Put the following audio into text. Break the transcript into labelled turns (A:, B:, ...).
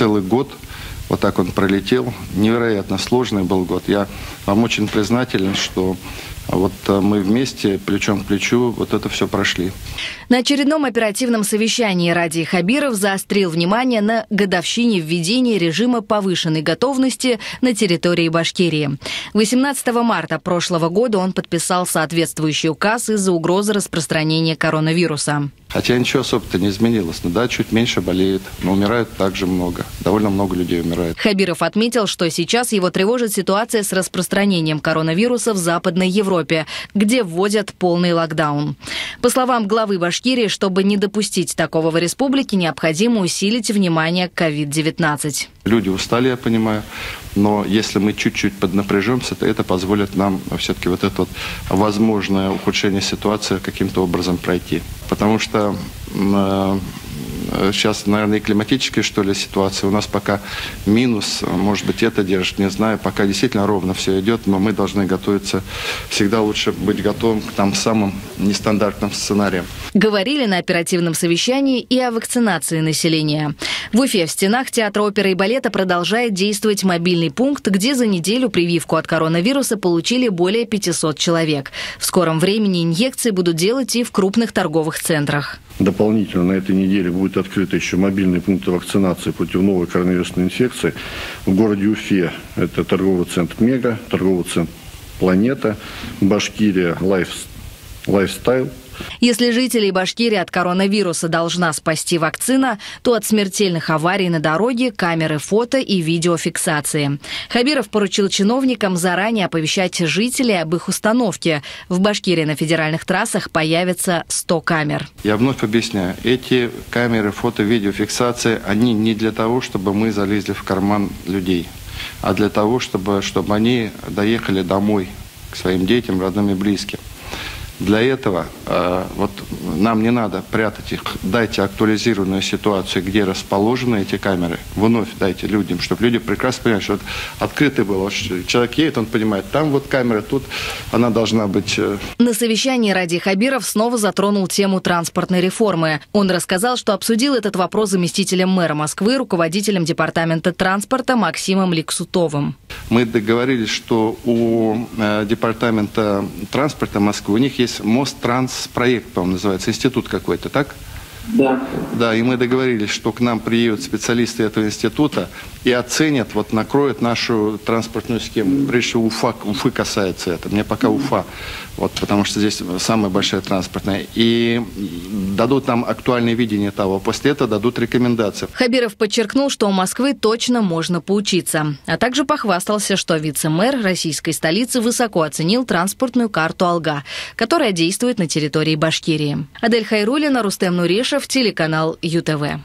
A: целый год вот так он пролетел. Невероятно сложный был год. Я вам очень признателен, что вот э, мы вместе, плечом к плечу, вот это все прошли.
B: На очередном оперативном совещании Ради Хабиров заострил внимание на годовщине введения режима повышенной готовности на территории Башкирии. 18 марта прошлого года он подписал соответствующий указ из-за угрозы распространения коронавируса.
A: Хотя ничего особо-то не изменилось. Ну да, чуть меньше болеет, но умирают также много. Довольно много людей умирает.
B: Хабиров отметил, что сейчас его тревожит ситуация с распространением коронавируса в Западной Европе, где вводят полный локдаун. По словам главы Башкирии, чтобы не допустить такого в республике, необходимо усилить внимание к COVID-19.
A: Люди устали, я понимаю, но если мы чуть-чуть поднапряжемся, то это позволит нам все-таки вот это вот возможное ухудшение ситуации каким-то образом пройти. Потому что э, сейчас, наверное, и климатическая, что ли, ситуация. У нас пока минус, может быть, это держит, не знаю. Пока действительно ровно все идет, но мы должны готовиться. Всегда лучше быть готовым к там самым нестандартным сценариям.
B: Говорили на оперативном совещании и о вакцинации населения. В Уфе в стенах театра оперы и балета продолжает действовать мобильный пункт, где за неделю прививку от коронавируса получили более 500 человек. В скором времени инъекции будут делать и в крупных торговых центрах.
C: Дополнительно на этой неделе будет открыт еще мобильный пункт вакцинации против новой коронавирусной инфекции в городе Уфе. Это торговый центр «Мега», торговый центр «Планета», Башкирия «Life», «Lifestyle»,
B: если жителей Башкирии от коронавируса должна спасти вакцина, то от смертельных аварий на дороге камеры фото и видеофиксации. Хабиров поручил чиновникам заранее оповещать жителей об их установке. В Башкирии на федеральных трассах появится 100 камер.
A: Я вновь объясняю, эти камеры фото-видеофиксации, они не для того, чтобы мы залезли в карман людей, а для того, чтобы, чтобы они доехали домой к своим детям, родным и близким. Для этого э, вот нам не надо прятать их. Дайте актуализированную ситуацию, где расположены эти камеры. Вновь дайте людям, чтобы люди прекрасно понимали, что вот открытый был. Вот, человек едет, он понимает, там вот камера, тут она должна быть. Э...
B: На совещании Ради Хабиров снова затронул тему транспортной реформы. Он рассказал, что обсудил этот вопрос заместителем мэра Москвы, руководителем департамента транспорта Максимом Ликсутовым.
A: Мы договорились, что у э, департамента транспорта Москвы у них есть мост транс проект, по-моему, называется, институт какой-то, так?
D: Да.
A: Да, и мы договорились, что к нам приедут специалисты этого института и оценят, вот накроют нашу транспортную схему. Прежде всего, Уфа, Уфы касается это. Мне пока Уфа, вот, потому что здесь самая большая транспортная. И дадут нам актуальное видение того. После этого дадут рекомендации.
B: Хабиров подчеркнул, что у Москвы точно можно поучиться. А также похвастался, что вице-мэр российской столицы высоко оценил транспортную карту «Алга», которая действует на территории Башкирии. Адель Хайрулина, Рустем Нурешев, телеканал ЮТВ.